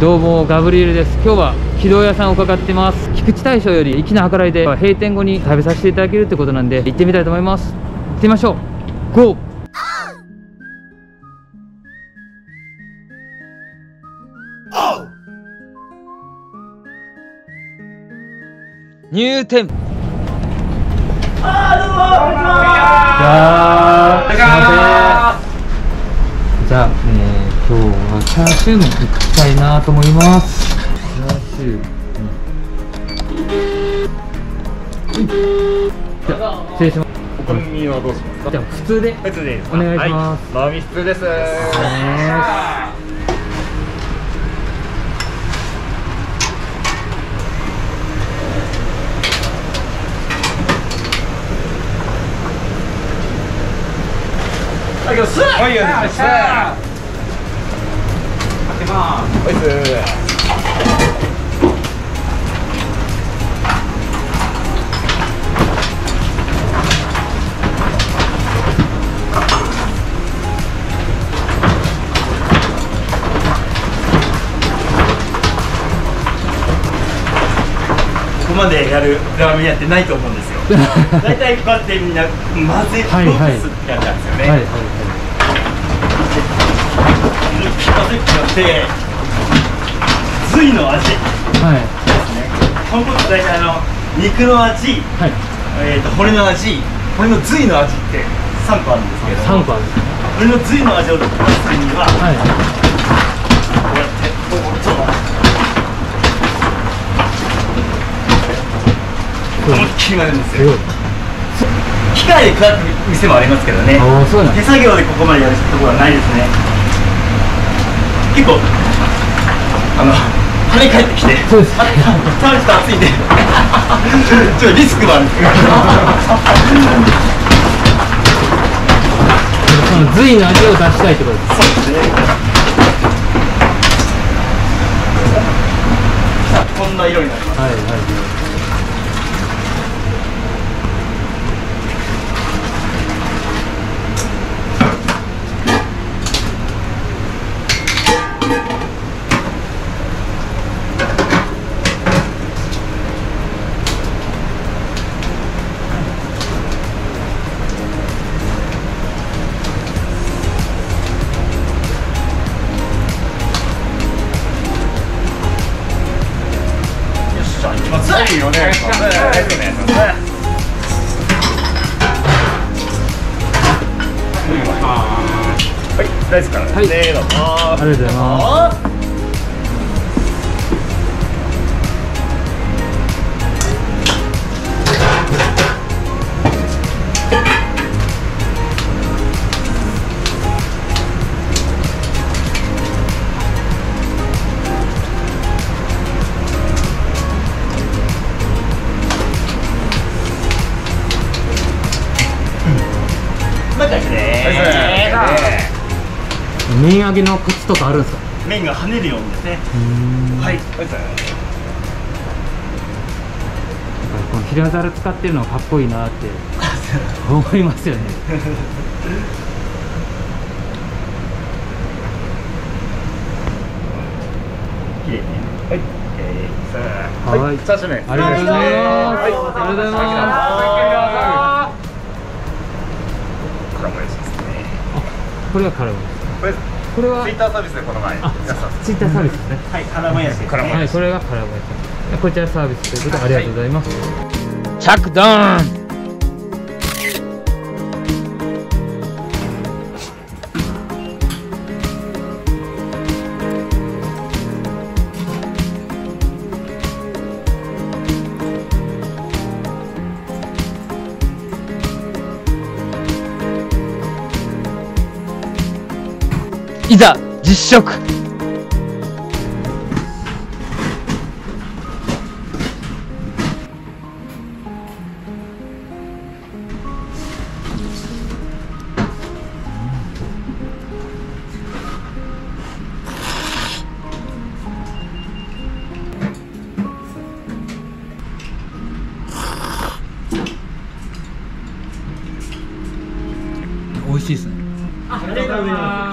どうもガブリエルです。今日は軌道屋さんを伺ってます。菊池大将より粋な計らいで閉店後に食べさせていただけるってことなんで行ってみたいと思います。行ってみましょう。GO! 入店あーどうもこんにちは。じゃあ、えー、今日はチャーシュー麺いきたいなと思います。チャーシュー、うん、じゃあ失礼します。お好みはどうしますかじゃあ普通で普通でお願いしますはい、飲み普通ですはい、よっしゃはい、よしますはい、ここまでやるラーメン屋ってないと思うんですよ。大体こうやってみんな混ぜはいはい。って感じなんですよね、はいはい混ぜることによって髄の味。ですはい。はいね。豚骨って大体あの肉の味、はい。えー、と骨の味。骨の髄の味って3個あるんですけれど。3も個あるんですね。骨の髄の味を出すにははい。こうやってこうちょっと。思いっきり混ぜるんですよ。機械で砕く店もありますけどね。手作業でここまでやるところはないですね結構あの跳ね返ってきてそうです。あたたちょっと熱いんでちょっとリスクもある。んですけど髄の味を出したいってことです。そうですね。こんな色になります。はいはいいお願いしますお願いします。はい、大好きか？らはい。ねどうもありがとうございます麺揚げのコツとかあるんですか？麺が跳ねるようにですね。はい。この平皿使ってるのがかっこいいなって思いますよね。綺麗に。はい。えーさあ。はい。チャーシュー麺ありがとうございます。はい。ありがとうございます。これもやしですねこれがカラムですこれこれはツイッターサービスでこの前。あやったツイッターサービスですね。はいカラマヤシ。はいこれがカラムですこちらサービスということでありがとうございます。着弾実食。美味しいですね。ありがとうございます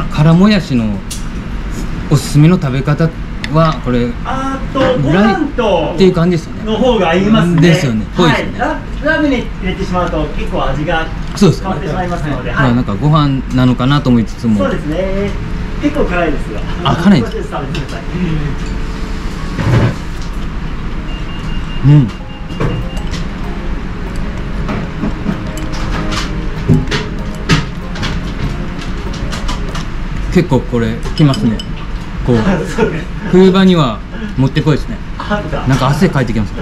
辛もやしのおすすめの食べ方はこれあとご飯とっていう感じですよね。の方が合いますね。ですよね。ぽい。ですよね。はい、ララーメンに入れてしまうと結構味がそうです変わってしまいますので、まあなんかご飯なのかなと思いつつも。そうですね。結構辛いですよ。あ辛いんです食べてください。うん結構これきますね。こう冬場にはもってこいですね。なんか汗かいてきます。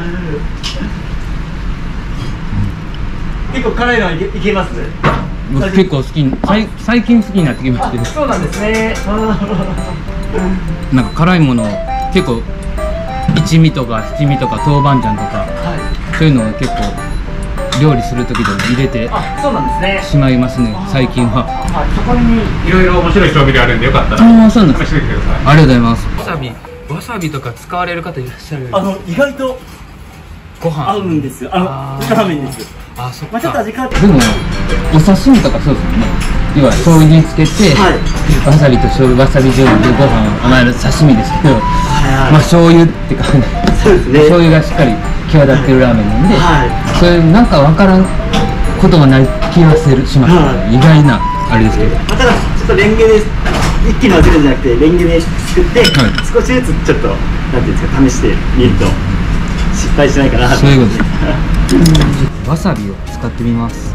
結構辛いのはいけます？僕結構好きに最最近好きになってきまして。あそうなんですね。あ なんか辛いもの結構一味とか七味とか豆板醤とかーはい。そういうのを結構料理する時でも入れてあそうなんですね。しまいますね。最近は。はいそこにいろいろ面白い調味料あるんでよかったらああそうなんです。ありがとうございます。わさびわさびとか使われる方いらっしゃるあの意外とご飯。合うんですよ。あのあー。ラーメンですあそっか。まあちょっと味変わってでもお刺身とかそうですよね。要は醤油につけて、はい。わさびと醤油わさび醤油でご飯まあ刺身ですけど、はい。まあ醤油ってかそうですね。醤油がしっかり際立ってるラーメンなんで、はい。それなんかわからんことがない気がするします、はい。意外なあれですけど。まあ、ただちょっとレンゲで一気に混ぜるんじゃなくてレンゲで作って、はい。少しずつちょっとなんていうんですか試してみると失敗しないかなそういうことです。わさびを使ってみます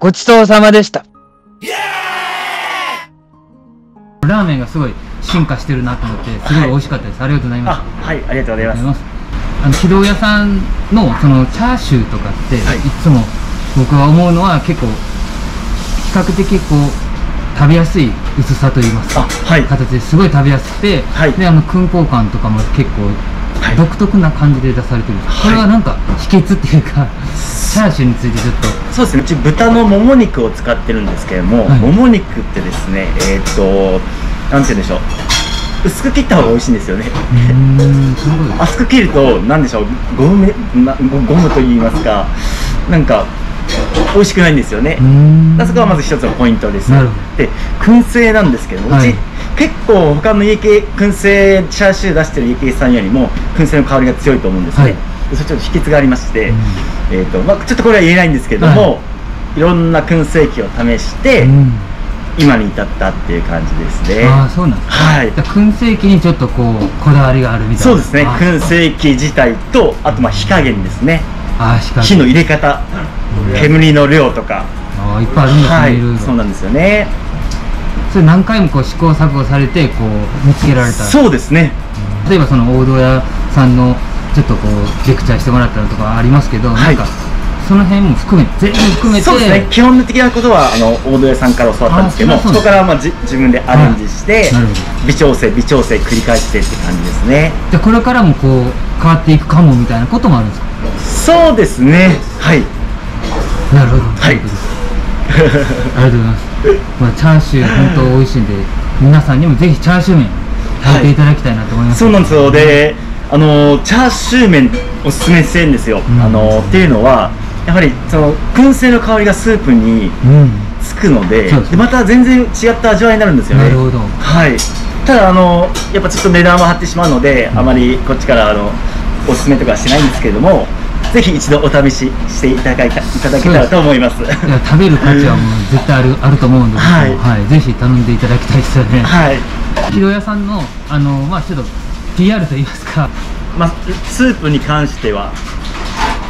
ごちそうさまでした。ラーメンがすごい進化してるなと思ってすごい美味しかったです、ありがとうございまあすはいありがとうございます。あの木戸屋さんのそのチャーシューとかって、はい。い、つも僕は思うのは結構比較的こう食べやすい薄さといいますかあはい。形ですごい食べやすくて、はい。であの燻香感とかも結構はい独特な感じで出されてる。これはなんか秘訣っていうかチャーシューについてちょっと。そうですね。うち豚のもも肉を使ってるんですけれども、はい。もも肉ってですねえーっとなんて言うんでしょう。薄く切った方が美味しいんですよね。厚く切ると何でしょう。ゴムなゴゴムと言いますかなんか美味しくないんですよね、そこはまず一つのポイントです。で燻製なんですけども、はい。うち結構他の家系燻製チャーシュー出してる家系さんよりも燻製の香りが強いと思うんですね、はい。でそれちょっと秘訣がありまして、うん。えーとまあ、ちょっとこれは言えないんですけども、、はい。ろんな燻製機を試して、うん。今に至ったっていう感じですね。ああそうなんですかはい。じゃあ燻製機にちょっとこうこだわりがあるみたいな。そうですね。燻製機自体とあとまあ火加減ですね。あーしか火の入れ方。煙の量とか。あーいっぱいあるんですね、、はい。そうなんですよねそれ何回もこう試行錯誤されてこう見つけられた？そうですね。例えばその大戸屋さんのちょっとこうレクチャーしてもらったのとかありますけど、はい。なんかその辺も含め全部含めてそうですね。基本的なことはあの大戸屋さんから教わったんですけどもあそこからまあじ自分でアレンジして、なるほど。微調整微調整繰り返してって感じですね。じゃあこれからもこう変わっていくかもみたいなこともあるんですか？そうですね。はい。なるほど。はい。ありがとうございます、まあ、チャーシュー本当美味しいんで皆さんにもぜひチャーシュー麺食べていただきたいなと思います、そうなんですよ。であのチャーシュー麺おすすめしてるんですよ、ん。あのっていうのはやはりその燻製の香りがスープにうん。つくのでそうですね。でまた全然違った味わいになるんですよね。なるほど。はい。ただあのやっぱちょっと値段は張ってしまうので、あまりこっちからあのおすすめとかはしないんですけれどもぜひ一度お試ししていただいたいただけたらと思います。いや食べる価値はもう絶対ある あると思うんで、はい。はい、ぜひ頼んでいただきたいですよね。はい。木戸屋さんのあのまあちょっと PR と言いますか、まあ、スープに関しては、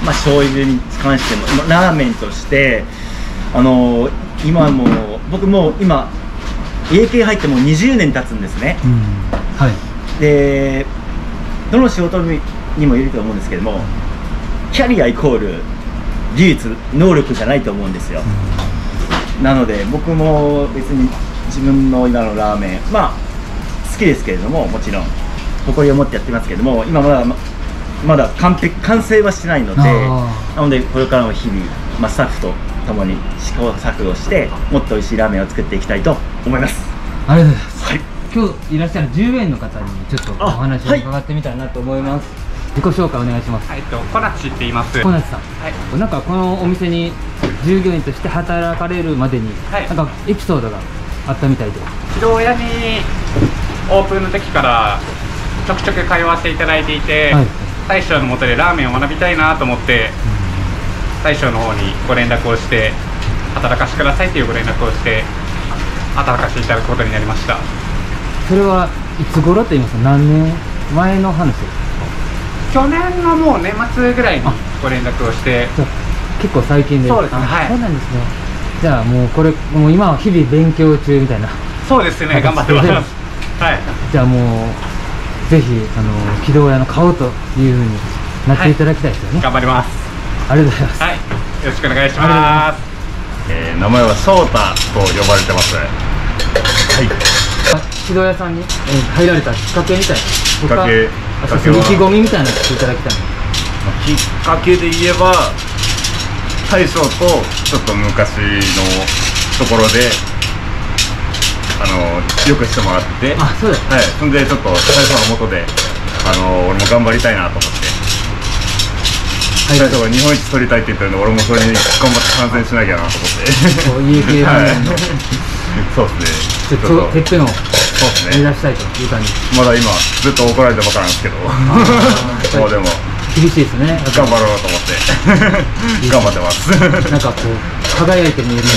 まあ、醤油に関しても、まあラーメンとして、あのー今もう僕もう今家系入ってもう20年経つんですね。うん、はい、でどの仕事ににもいると思うんですけどもキャリアイコール技術能力じゃないと思うんですよ、なので僕も別に自分の今のラーメンまあ好きですけれどももちろん誇りを持ってやってますけども今まだままだ完璧完成はしてないのであなのでこれからも日々、まあ、スタッフと共に試行錯誤してもっと美味しいラーメンを作っていきたいと思います。ありがとうございます。はい。今日いらっしゃる10円の方にちょっとお話を伺ってみたいなと思います。自己紹介お願いします。えっとコナチって言います。小夏さん、はい。なんかこのお店に従業員として働かれるまでに、はい。なんかエピソードがあったみたいで。軌道屋にオープンの時からちょくちょく通わせていただいていて、はい。大将のもとでラーメンを学びたいなと思って大将の方にご連絡をして働かしてくださいというご連絡をして働かせていただくことになりました。それはいつ頃と言いますか？何年前の話ですか？去年のもう年末ぐらいにあ。ご連絡をして。結構最近で。そうですねあはい。そうなんですね。じゃあもうこれもう今は日々勉強中みたいな。そうですね頑張ってます。はい。じゃあもうぜひあの軌道屋の顔というふうになっていただきたいですよね、頑張ります。ありがとうございます、はい。よろしくお願いします。えー名前は翔太と呼ばれてます。はい。あ軌道屋さんに、えー入られたきっかけみたいな。きっかけっかけは。意気込みみたいなの聞いていただきたい。きっかけで言えば、大将とちょっと昔のところで、あの、よくしてもらってて、はあそうだ。い。そんでちょっと大将のもとで、あの、俺も頑張りたいなと思って、はい。大将が日本一取りたいって言ってるんで、俺もそれに頑張って参戦しなきゃなと思って。こう家系そうですね。ちょっと。てっぺんをそうですね。目指したいという感じ。まだ今ずっと怒られてばっかなんですけど。もうでも。厳しいですね。頑張ろうと思って。頑張ってます。なんかこう輝いて見えるので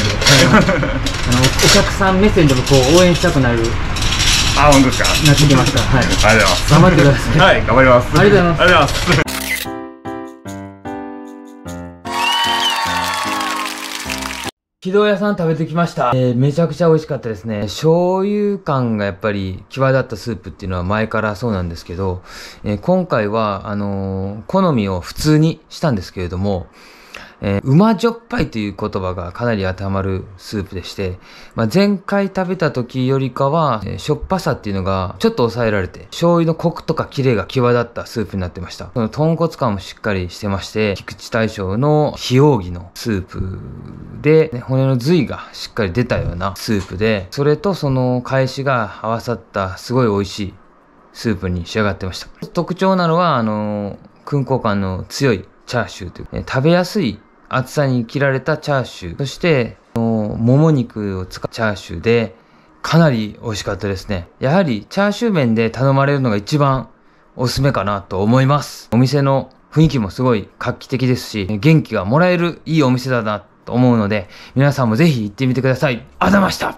あのお客さん目線でもこう応援したくなるあ本当ですか？なってきました。はい。ありがとうございます。頑張ってください。はい頑張ります。ありがとうございます。ありがとうございます軌道屋さん食べてきました。えーめちゃくちゃ美味しかったですね。醤油感がやっぱり際立ったスープっていうのは前からそうなんですけど、えー今回は、あのー好みを普通にしたんですけれども、えーうまじょっぱいという言葉がかなり当てはまるスープでして、まあ、前回食べた時よりかは、えーしょっぱさっていうのがちょっと抑えられて、醤油のコクとかキレが際立ったスープになってました。その豚骨感もしっかりしてまして、菊池大将の非扇のスープで、ね骨の髄がしっかり出たようなスープで、それとその返しが合わさったすごい美味しいスープに仕上がってました。特徴なのは、あの、空港感の強いチャーシューという、え食べやすい厚さに切られたチャーシュー、そして、もも肉を使ったチャーシューで、かなり美味しかったですね。やはり、チャーシュー麺で頼まれるのが一番おすすめかなと思います。お店の雰囲気もすごい画期的ですし、元気がもらえるいいお店だなと思うので、皆さんもぜひ行ってみてください。あざました